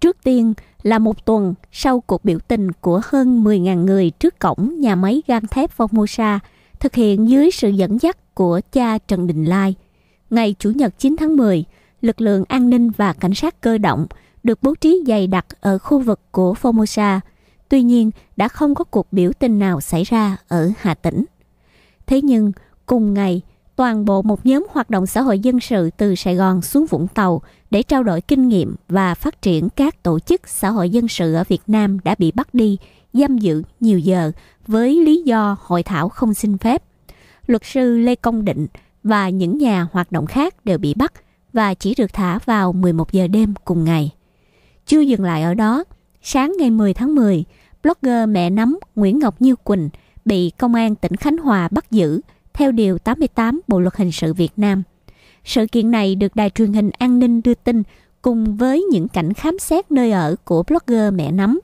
Trước tiên là một tuần sau cuộc biểu tình của hơn 10.000 người trước cổng nhà máy gang thép Formosa thực hiện dưới sự dẫn dắt của cha Trần Đình Lai. Ngày Chủ nhật 9 tháng 10, lực lượng an ninh và cảnh sát cơ động được bố trí dày đặc ở khu vực của Formosa. Tuy nhiên, đã không có cuộc biểu tình nào xảy ra ở Hà Tĩnh. Thế nhưng, cùng ngày, toàn bộ một nhóm hoạt động xã hội dân sự từ Sài Gòn xuống Vũng Tàu để trao đổi kinh nghiệm và phát triển các tổ chức xã hội dân sự ở Việt Nam đã bị bắt đi, giam giữ nhiều giờ với lý do hội thảo không xin phép. Luật sư Lê Công Định và những nhà hoạt động khác đều bị bắt và chỉ được thả vào 11 giờ đêm cùng ngày. Chưa dừng lại ở đó, sáng ngày 10 tháng 10, blogger mẹ nắm Nguyễn Ngọc Như Quỳnh bị công an tỉnh Khánh Hòa bắt giữ theo Điều 88 Bộ Luật Hình sự Việt Nam. Sự kiện này được đài truyền hình an ninh đưa tin cùng với những cảnh khám xét nơi ở của blogger mẹ nắm.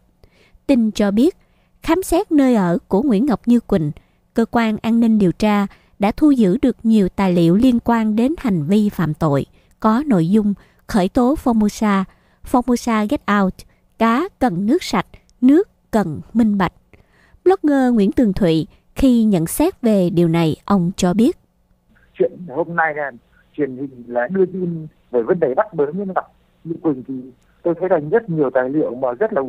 Tin cho biết, khám xét nơi ở của Nguyễn Ngọc Như Quỳnh, cơ quan an ninh điều tra đã thu giữ được nhiều tài liệu liên quan đến hành vi phạm tội, có nội dung khởi tố Formosa, Formosa Get Out, cá cần nước sạch, nước cần minh bạch. Blogger Nguyễn Tường Thụy khi nhận xét về điều này, ông cho biết. Chuyện hôm nay là truyền hình là đưa tin về vấn đề bắt bớ như ngọc như quỳnh thì tôi thấy là rất nhiều tài liệu mà rất là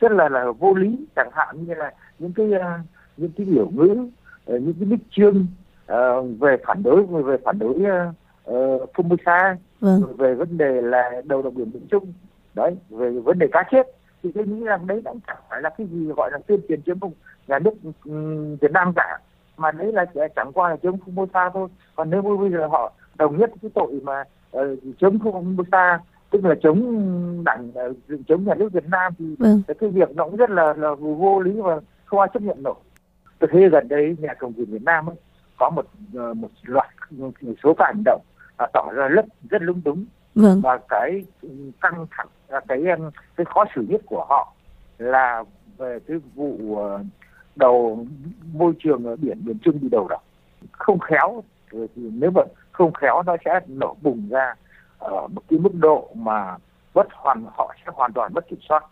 rất là là vô lý chẳng hạn như là những cái uh, những cái biểu ngữ uh, những cái bích chương uh, về phản đối về phản đối uh, uh, Formosa vâng. về vấn đề là đầu độc biển miền Trung đấy về vấn đề cá chết thì tôi nghĩ rằng đấy cũng chẳng phải là cái gì gọi là tuyên truyền chống vùng nhà nước um, Việt Nam cả. Mà đấy là chẳng qua là chống Formosa thôi. Còn nếu bây giờ họ đồng nhất cái tội mà uh, chống Formosa tức là chống đảng uh, chống nhà nước Việt Nam thì vâng. cái việc nó cũng rất là là vô lý và không ai chấp nhận nổi. Tôi thấy gần đây nhà cầm quyền Việt Nam ấy, có một uh, một loạt một số hành động uh, tỏ ra rất rất lung túng vâng. và cái căng thẳng à, cái um, cái khó xử nhất của họ là về cái vụ ờ, đầu môi trường ở biển, miền Trung bị đầu độc. Không khéo, thì nếu mà không khéo nó sẽ nổ bùng ra ở một cái mức độ mà bất hoàn, họ sẽ hoàn toàn mất kiểm soát.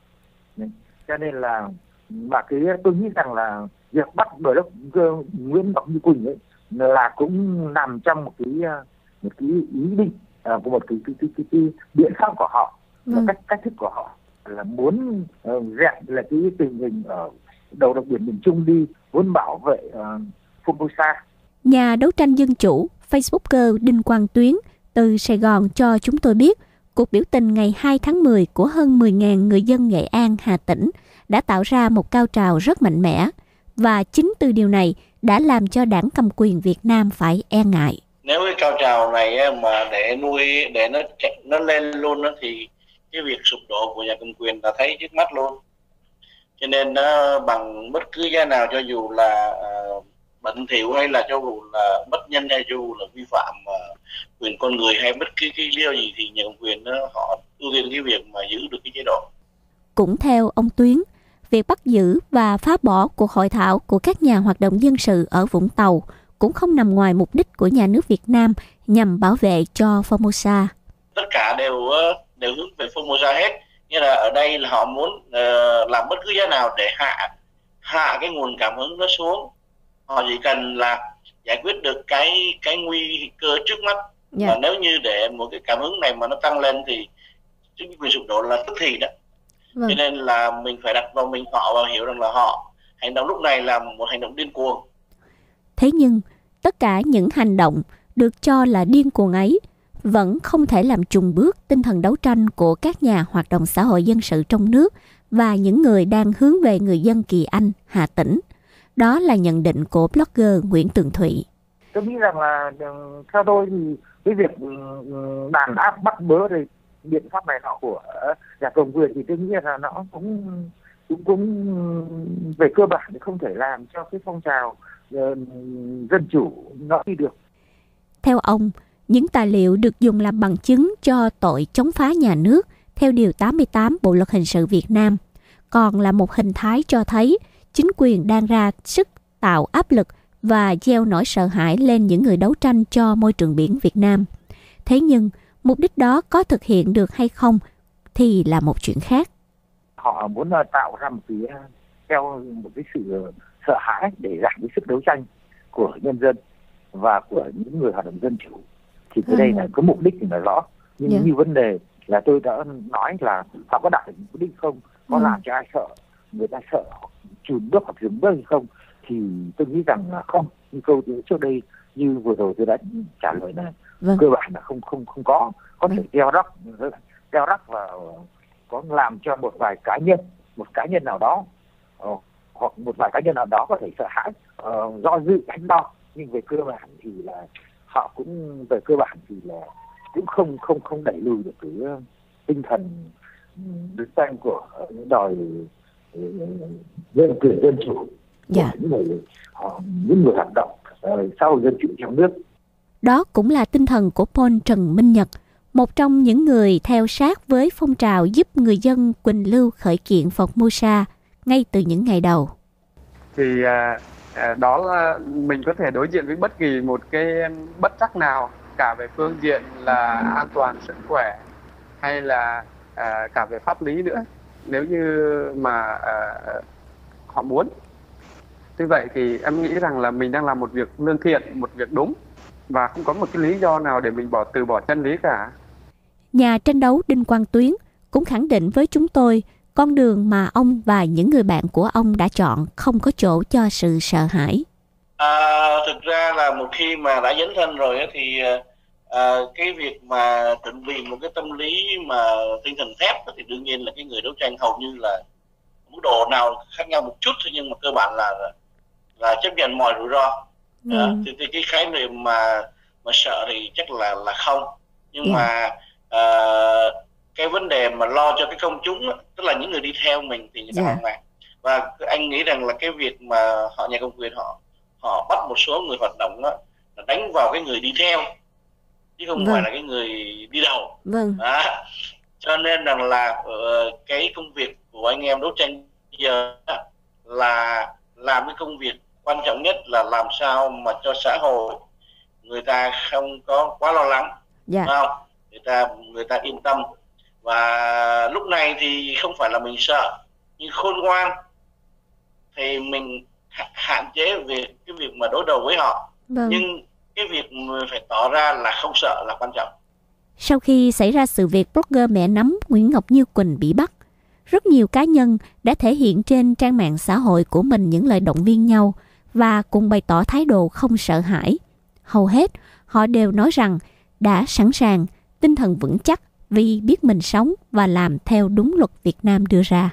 Cho nên là mà cái tôi nghĩ rằng là việc bắt bởi đốc Nguyễn Ngọc Như Quỳnh ấy là cũng nằm trong một cái ờ, một cái ý định à, của một cái cái, cái, cái, cái biện pháp của họ ừ. cách cách thức của họ là muốn uh, dẹp là cái tình hình ở đầu độc biển miền Trung đi muốn bảo vệ uh, Formosa. Nhà đấu tranh dân chủ Facebooker Đinh Quang Tuyến từ Sài Gòn cho chúng tôi biết cuộc biểu tình ngày 2 tháng 10 của hơn 10.000 người dân Nghệ An, Hà Tĩnh đã tạo ra một cao trào rất mạnh mẽ và chính từ điều này đã làm cho đảng cầm quyền Việt Nam phải e ngại. Nếu cái cao trào này mà để nuôi để nó chạy nó lên luôn đó thì cái việc sụp đổ của nhà cầm quyền ta thấy trước mắt luôn. Cho nên nó bằng bất cứ giá nào cho dù là uh, bệnh thiểu hay là cho dù là bất nhân hay cho dù là vi phạm uh, quyền con người hay bất cứ cái lý do gì thì nhà cầm quyền nó họ ưu tiên cái việc mà giữ được cái chế độ. Cũng theo ông Tuyến, việc bắt giữ và phá bỏ cuộc hội thảo của các nhà hoạt động dân sự ở Vũng Tàu cũng không nằm ngoài mục đích của nhà nước Việt Nam nhằm bảo vệ cho Formosa. Tất cả đều ờ, đều hướng về Formosa hết. Như là ở đây là họ muốn uh, làm bất cứ giá nào để hạ hạ cái nguồn cảm hứng nó xuống họ chỉ cần là giải quyết được cái cái nguy cơ trước mắt yeah. Dạ. và nếu như để một cái cảm hứng này mà nó tăng lên thì chính quyền sụp đổ là tức thì đó vâng. cho nên là mình phải đặt vào mình họ và hiểu rằng là họ hành động lúc này là một hành động điên cuồng thế nhưng tất cả những hành động được cho là điên cuồng ấy vẫn không thể làm trùng bước tinh thần đấu tranh của các nhà hoạt động xã hội dân sự trong nước và những người đang hướng về người dân Kỳ Anh, Hà Tĩnh. Đó là nhận định của blogger Nguyễn Tường Thụy. Tôi nghĩ rằng là ừ, theo tôi thì cái việc ừ, ừ, đàn áp bắt bớ thì biện pháp này nọ của nhà cầm quyền thì tôi nghĩ là nó cũng cũng cũng về cơ bản thì không thể làm cho cái phong trào dân chủ nó đi được. Theo ông, những tài liệu được dùng làm bằng chứng cho tội chống phá nhà nước theo Điều 88 Bộ Luật Hình sự Việt Nam còn là một hình thái cho thấy chính quyền đang ra sức tạo áp lực và gieo nỗi sợ hãi lên những người đấu tranh cho môi trường biển Việt Nam. Thế nhưng, mục đích đó có thực hiện được hay không thì là một chuyện khác. họ muốn tạo ra một cái theo một cái sự sợ hãi để giảm cái sức đấu tranh của nhân dân và của những người hoạt động dân chủ thì cái đây là có mục đích thì là rõ nhưng yeah. như vấn đề là tôi đã nói là họ có đạt được mục đích không có ừ. làm cho ai sợ người ta sợ chùn bước hoặc dừng bước hay không thì tôi nghĩ rằng là không như câu trước đây như vừa rồi tôi đã trả lời là vâng. cơ bản là không không không có có thể gieo rắc gieo rắc và có làm cho một vài cá nhân một cá nhân nào đó uh, hoặc một vài cá nhân nào đó có thể sợ hãi uh, do dự đánh đo. Nhưng về cơ bản thì là họ cũng về cơ bản thì là cũng không không không đẩy lùi được cái uh, tinh thần đấu tranh của những đòi dân quyền dân chủ dạ. những người họ những người hoạt động xã hội dân chủ trong nước. Đó cũng là tinh thần của Paul Trần Minh Nhật, một trong những người theo sát với phong trào giúp người dân Quỳnh Lưu khởi kiện Formosa ngay từ những ngày đầu. Thì à, à, đó là mình có thể đối diện với bất kỳ một cái bất trắc nào cả về phương diện là an toàn sức khỏe hay là à, cả về pháp lý nữa nếu như mà à, họ muốn. Tuy vậy thì em nghĩ rằng là mình đang làm một việc lương thiện, một việc đúng và không có một cái lý do nào để mình bỏ từ bỏ chân lý cả. Nhà tranh đấu Đinh Quang Tuyến cũng khẳng định với chúng tôi con đường mà ông và những người bạn của ông đã chọn không có chỗ cho sự sợ hãi. À, thực ra là một khi mà đã dấn thân rồi thì à, cái việc mà chuẩn bị một cái tâm lý mà tinh thần thép thì đương nhiên là cái người đấu tranh hầu như là mức độ nào khác nhau một chút thôi nhưng mà cơ bản là là chấp nhận mọi rủi ro ừ. à, thì, thì cái khái niệm mà mà sợ thì chắc là là không nhưng. Dạ. mà à, cái vấn đề mà lo cho cái công chúng đó, tức là những người đi theo mình thì người ta yeah. hoang và anh nghĩ rằng là cái việc mà họ nhà công quyền họ họ bắt một số người hoạt động đó, là đánh vào cái người đi theo chứ không vâng. phải là cái người đi đầu vâng. đó. cho nên rằng là uh, cái công việc của anh em đấu tranh giờ là làm cái công việc quan trọng nhất là làm sao mà cho xã hội người ta không có quá lo lắng dạ. không người ta người ta yên tâm và lúc này thì không phải là mình sợ nhưng khôn ngoan thì mình hạn chế về cái việc mà đối đầu với họ vâng. nhưng cái việc phải tỏ ra là không sợ là quan trọng sau khi xảy ra sự việc blogger mẹ nắm Nguyễn Ngọc Như Quỳnh bị bắt rất nhiều cá nhân đã thể hiện trên trang mạng xã hội của mình những lời động viên nhau và cùng bày tỏ thái độ không sợ hãi. Hầu hết, họ đều nói rằng đã sẵn sàng, tinh thần vững chắc vì biết mình sống và làm theo đúng luật Việt Nam đưa ra.